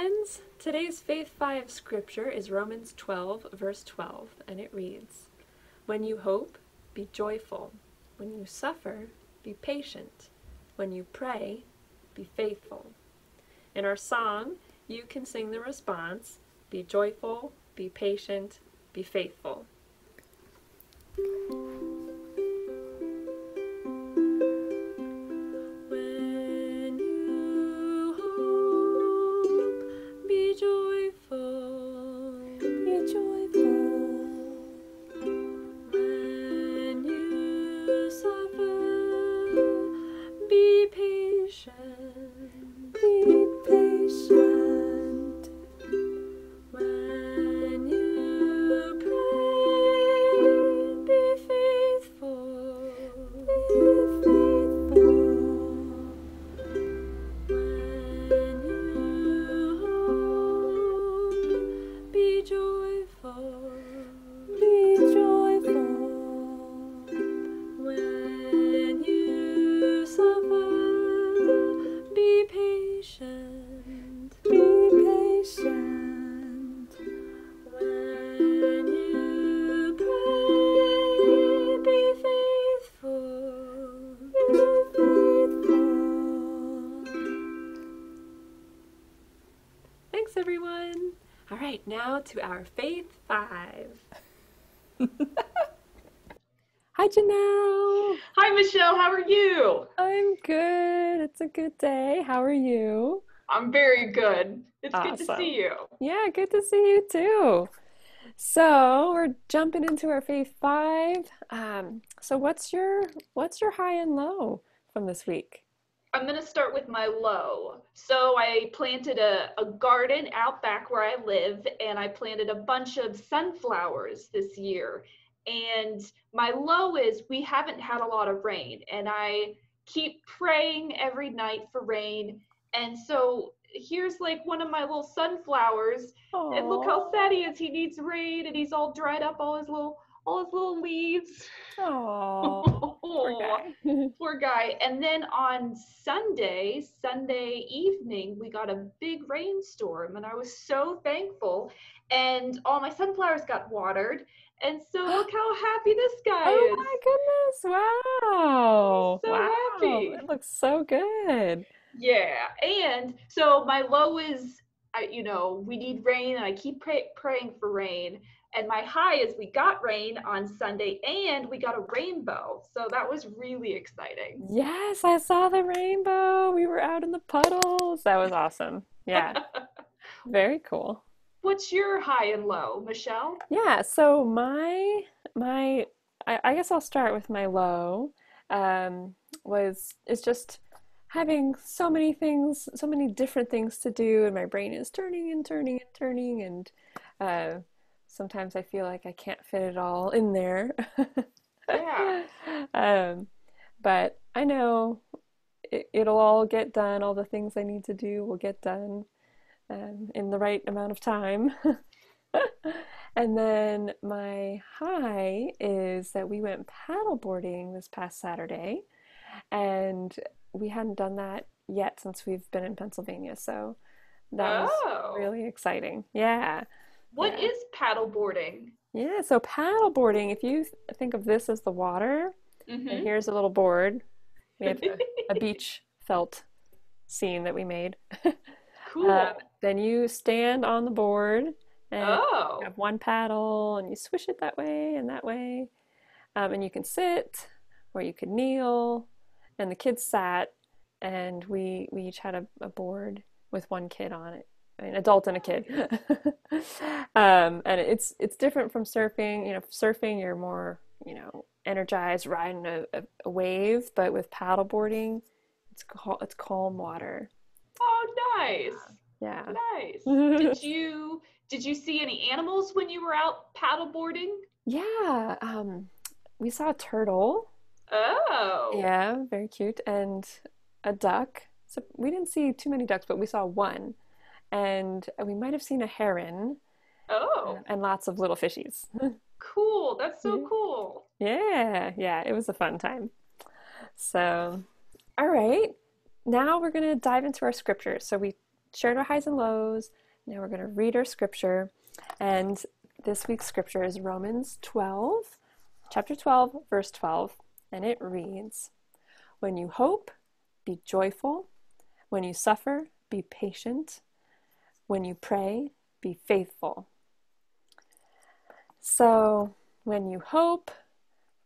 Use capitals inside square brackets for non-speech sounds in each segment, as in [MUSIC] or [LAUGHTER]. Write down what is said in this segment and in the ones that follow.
friends. Today's Faith 5 scripture is Romans 12, verse 12, and it reads When you hope, be joyful. When you suffer, be patient. When you pray, be faithful. In our song, you can sing the response Be joyful, be patient, be faithful. Right, now to our Faith Five. [LAUGHS] Hi, Janelle. Hi, Michelle. How are you? I'm good. It's a good day. How are you? I'm very good. It's good to see you. Yeah, good to see you too. So we're jumping into our Faith Five. Um, so what's your what's your high and low from this week? I'm going to start with my low. So, I planted a, a garden out back where I live, and I planted a bunch of sunflowers this year. And my low is we haven't had a lot of rain, and I keep praying every night for rain. And so, here's like one of my little sunflowers and look how sad he is. He needs rain and he's all dried up, all his little all his little leaves. Aw, [LAUGHS] poor oh. guy. [LAUGHS] Poor guy. And then on Sunday, Sunday evening, we got a big rainstorm and I was so thankful. And all my sunflowers got watered. And so [GASPS] look how happy this guy Oh is. Oh my goodness! Wow! so wow! happy. It looks so good. Yeah. And so my low is, I, you know, we need rain and I keep pray- praying for rain. And my high is we got rain on Sunday and we got a rainbow. So that was really exciting. Yes, I saw the rainbow. We were out in the puddles. That was awesome. Yeah, [LAUGHS] very cool. What's your high and low, Michelle? Yeah, so my my I, I guess I'll start with my low. Um, was is just having so many things, so many different things to do, and my brain is turning and turning and turning, and uh, sometimes I feel like I can't fit it all in there. Yeah. [LAUGHS] Um, but I know it, it'll all get done. All the things I need to do will get done um, in the right amount of time. [LAUGHS] And then my high is that we went paddleboarding this past Saturday, and we hadn't done that yet since we've been in Pennsylvania, so that was Oh. really exciting. Yeah. What Yeah. is paddleboarding? Yeah, so paddleboarding, if you think of this as the water, and Mhm. here's a little board. We have a, a [LAUGHS] beach felt scene that we made. [LAUGHS] Cool. Um, then you stand on the board and oh. you have one paddle and you swish it that way and that way. Um, and you can sit or you could kneel. And the kids sat and we we each had a, a board with one kid on it. I mean, adult and a kid. [LAUGHS] um, and it's it's different from surfing. You know, surfing you're more, you know, energized, riding a, a, wave, but with paddleboarding, it's cal- it's calm water. Oh, nice. Yeah. Nice. Did [LAUGHS] you did you see any animals when you were out paddleboarding? Yeah, um, we saw a turtle. Oh. Yeah, very cute. And a duck. So we didn't see too many ducks, but we saw one. And uh, we might have seen a heron uh, Oh, and lots of little fishies. [LAUGHS] cool. That's so cool. Yeah, yeah, it was a fun time. So, all right. Now we're going to dive into our scriptures. So we shared our highs and lows. Now we're going to read our scripture. And this week's scripture is Romans 12, chapter 12, verse 12. And it reads When you hope, be joyful. When you suffer, be patient. When you pray, be faithful. So, when you hope,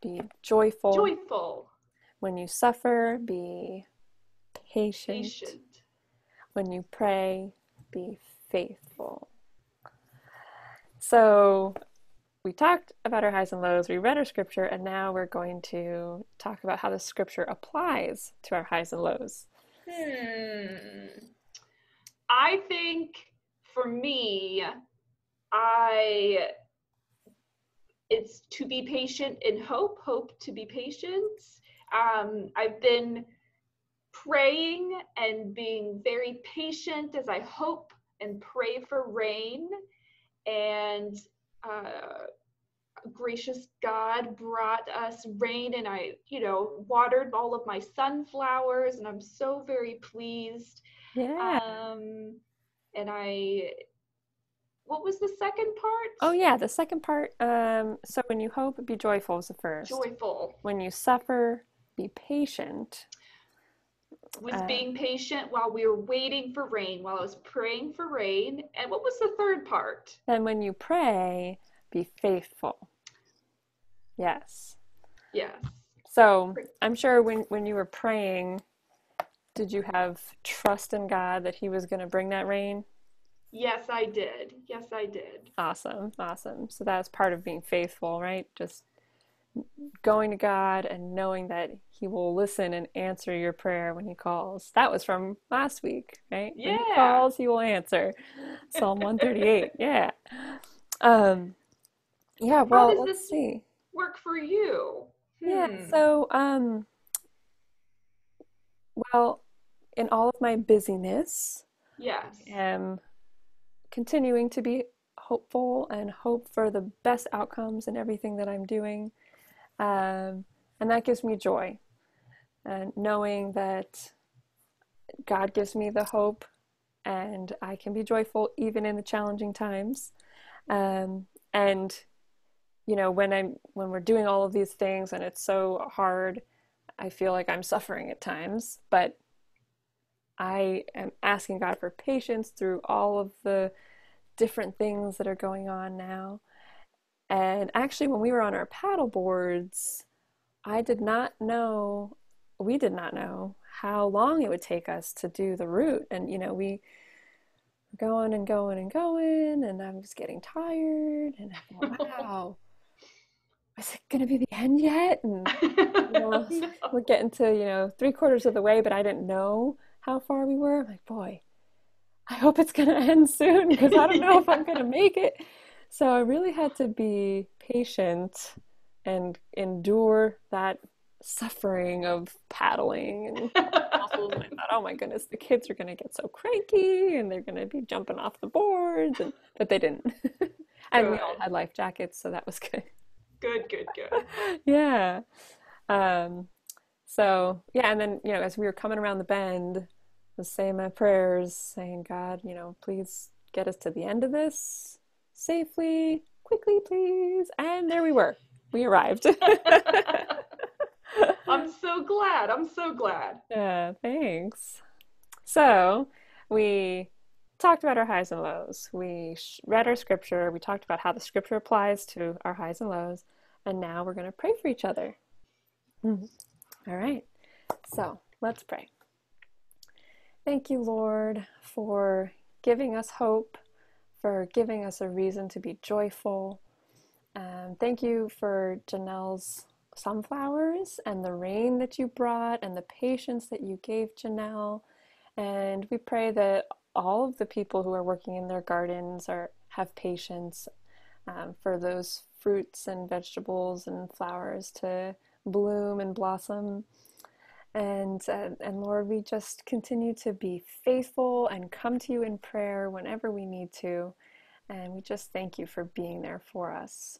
be joyful. Joyful, When you suffer, be patient. patient. When you pray, be faithful. So, we talked about our highs and lows, we read our scripture, and now we're going to talk about how the scripture applies to our highs and lows. Hmm. I think for me, I it's to be patient in hope, hope to be patient. Um, I've been praying and being very patient as I hope and pray for rain. And uh, gracious God brought us rain, and I, you know, watered all of my sunflowers, and I'm so very pleased. Yeah. Um, and I, what was the second part? Oh, yeah, the second part. Um, so, when you hope, be joyful is the first. Joyful When you suffer, be patient. Was Uh, being patient while we were waiting for rain, while I was praying for rain. And what was the third part? And when you pray, be faithful. Yes. Yes. So I'm sure when, when you were praying, did you have trust in God that He was going to bring that rain? Yes, I did. Yes, I did. Awesome, awesome. So that's part of being faithful, right? Just going to God and knowing that He will listen and answer your prayer when He calls. That was from last week, right? When He Yeah. calls, He will answer. Psalm [LAUGHS] 138. Yeah. Um, yeah, well, does let's this- see. Work for you. Yeah, Hmm. so um well, in all of my busyness, Yes. I am continuing to be hopeful and hope for the best outcomes in everything that I'm doing. Um, and that gives me joy. And knowing that God gives me the hope and I can be joyful even in the challenging times. Um, and you know, when I'm when we're doing all of these things and it's so hard, I feel like I'm suffering at times, but I am asking God for patience through all of the different things that are going on now. And actually, when we were on our paddle boards, I did not know, we did not know how long it would take us to do the route. And, you know, we were going and going and going, and I was getting tired. And thought, wow, [LAUGHS] is it going to be the end yet? And [LAUGHS] No. we're getting to, you know, three quarters of the way, but I didn't know how far we were. I'm like, boy, I hope it's going [LAUGHS] to end soon because I don't know if I'm going to make it. So I really had to be patient and endure that suffering of paddling and I thought, oh my goodness, the kids are going to get so cranky and they're going to be jumping off the boards. And, but they didn't. [LAUGHS] and we all had life jackets, so that was good. good, good, good. [LAUGHS] yeah. Um, so yeah, and then you know, as we were coming around the bend, I was saying my prayers, saying, God, you know, please get us to the end of this safely, quickly, please. And there we were. We arrived. [LAUGHS] I'm so glad. I'm so glad. Yeah, thanks. So we talked about our highs and lows. We sh- read our scripture. We talked about how the scripture applies to our highs and lows. And now we're going to pray for each other. Mhm. All right. So let's pray. Thank you, Lord, for giving us hope, for giving us a reason to be joyful. Um, thank you for Janelle's sunflowers and the rain that you brought and the patience that you gave Janelle. And we pray that all of the people who are working in their gardens are have patience um, for those fruits and vegetables and flowers to bloom and blossom. And uh, and Lord, we just continue to be faithful and come to you in prayer whenever we need to. And we just thank you for being there for us.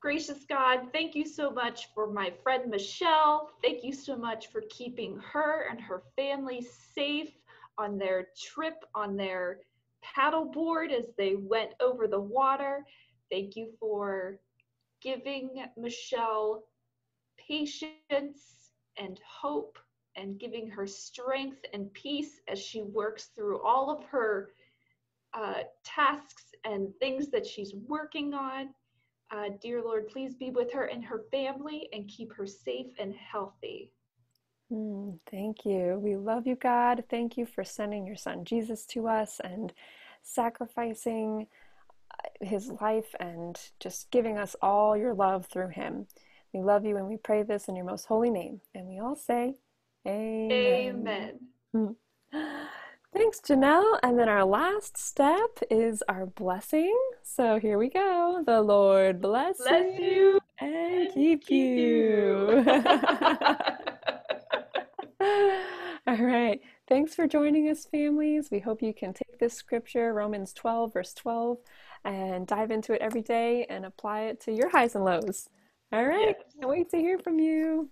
Gracious God, thank you so much for my friend Michelle. Thank you so much for keeping her and her family safe on their trip on their paddleboard as they went over the water. Thank you for giving Michelle patience and hope and giving her strength and peace as she works through all of her uh, tasks and things that she's working on. Uh, dear Lord, please be with her and her family and keep her safe and healthy. Mm, thank you. We love you, God. Thank you for sending your son Jesus to us and sacrificing uh, his life and just giving us all your love through him. We love you and we pray this in your most holy name. And we all say, Amen. Amen. [LAUGHS] Thanks, Janelle. And then our last step is our blessing. So here we go. The Lord bless, Bless you and and keep, keep you. [LAUGHS] All right. Thanks for joining us, families. We hope you can take this scripture, Romans 12, verse 12, and dive into it every day and apply it to your highs and lows. All right. Yes. Can't wait to hear from you.